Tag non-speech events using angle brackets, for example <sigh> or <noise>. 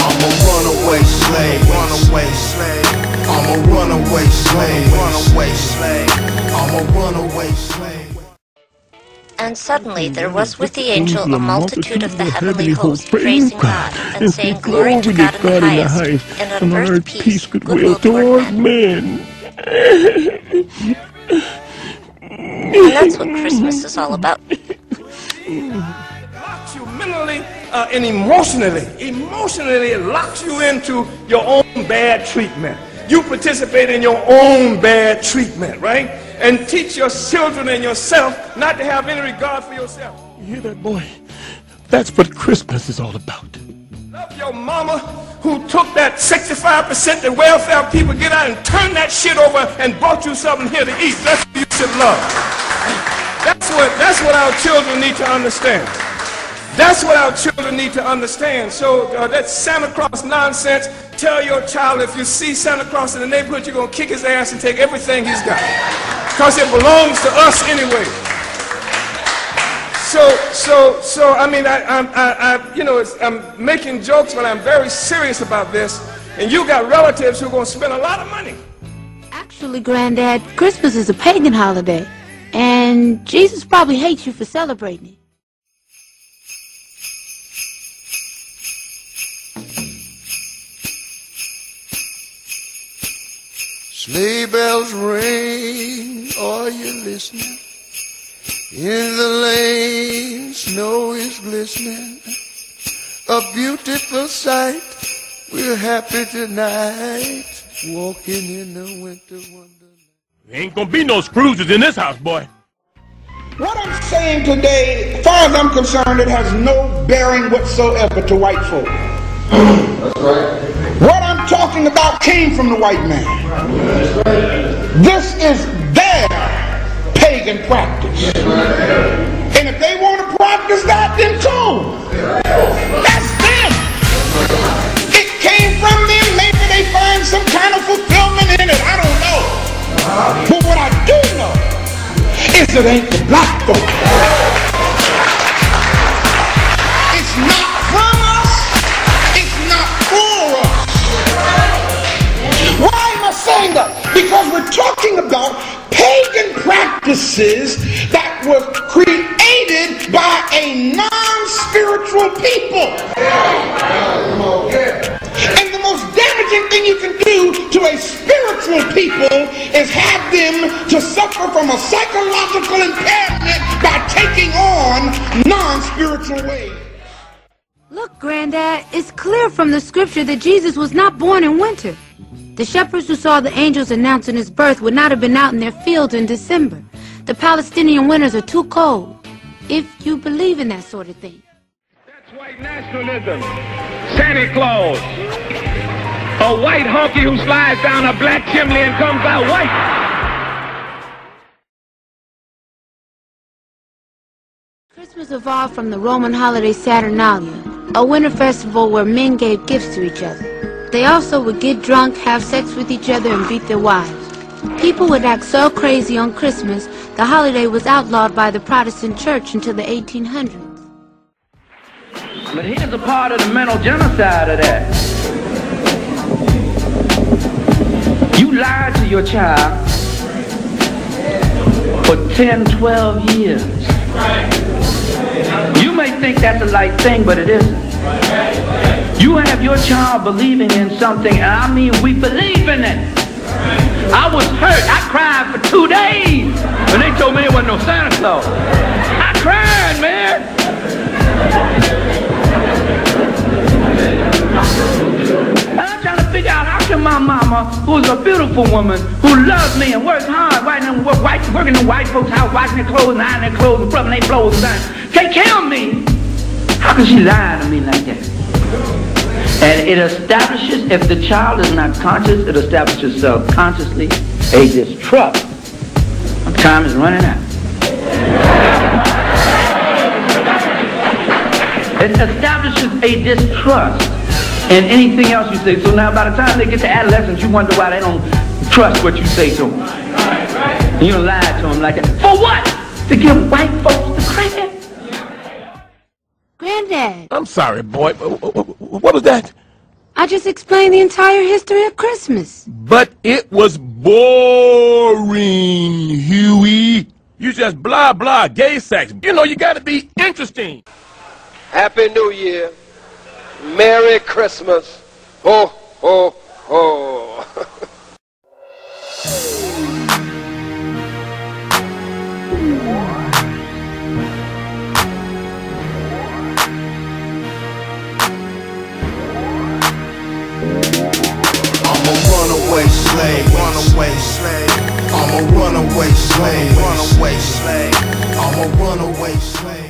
I'm a runaway slave, runaway slave. I'm a runaway slave, runaway slave. I'm a runaway slave. And suddenly there was with the angel a multitude of the heavenly host, praising God, and saying, Glory to God in the highest, and on earth peace, goodwill toward men. And that's what Christmas is all about. locks you mentally uh, and emotionally. Emotionally, it locks you into your own bad treatment. You participate in your own bad treatment, right? And teach your children and yourself not to have any regard for yourself. You hear that, boy? That's what Christmas is all about. Love your mama who took that 65% that welfare people get out and turned that shit over and brought you something here to eat. That's what you should love. That's what, that's what our children need to understand. That's what our children need to understand. So uh, that Santa Claus nonsense, tell your child if you see Santa Claus in the neighborhood, you're going to kick his ass and take everything he's got. Because it belongs to us anyway. So, so, so, I mean, I, I, I, you know, I'm making jokes, but I'm very serious about this. And you got relatives who are going to spend a lot of money. Actually, Granddad, Christmas is a pagan holiday, and Jesus probably hates you for celebrating it. Sleigh bells ring, are you listening? In the lane, snow is glistening. A beautiful sight. We're happy tonight, walking in the winter wonderland. Ain't gonna be no Scrooges in this house, boy. What I'm saying today, as far as I'm concerned, it has no bearing whatsoever to white folk. That's right. What I'm talking about came from the white man. This is their pagan practice. And if they want to practice that, then so. That's them. It came from them. Maybe they find some kind of fulfillment in it. I don't know. But what I do know is it ain't the black folk. Practices that were created by a non-spiritual people. And the most damaging thing you can do to a spiritual people is have them to suffer from a psychological impairment by taking on non-spiritual ways. Look, Granddad, it's clear from the scripture that Jesus was not born in winter. The shepherds who saw the angels announcing his birth would not have been out in their fields in December. The Palestinian winters are too cold. If you believe in that sort of thing. That's white nationalism. Santa Claus. A white honky who slides down a black chimney and comes out white. Christmas evolved from the Roman holiday Saturnalia, a winter festival where men gave gifts to each other. They also would get drunk, have sex with each other, and beat their wives. People would act so crazy on Christmas, the holiday was outlawed by the Protestant Church until the 1800s. But here's a part of the mental genocide of that. You lied to your child for 10, 12 years. You may think that's a light thing, but it isn't. You have your child believing in something, and I mean we believe in it. I was hurt. I cried for two days when they told me there wasn't no Santa Claus. I cried, man. And I'm trying to figure out how can my mama, who's a beautiful woman, who loves me and works hard, right now, work, white, working in white folks' house, washing their clothes, and ironing their clothes, and rubbing their clothes, and take care of me. How can she lie to me like that? And it establishes, if the child is not conscious, it establishes subconsciously a distrust. Time is running out. It establishes a distrust and anything else you say. So now by the time they get to adolescence, you wonder why they don't trust what you say to them. You lie to them like that. For what? To give white folks the credit? Granddad, I'm sorry, boy. What was that? I just explained the entire history of Christmas. But it was boring, Huey. You just blah blah gay sex. You know you gotta be interesting. Happy New Year. Merry Christmas. Ho, ho, ho. <laughs> runaway slave, runaway slave. I'm a runaway slave, runaway slave. I'm a runaway slave.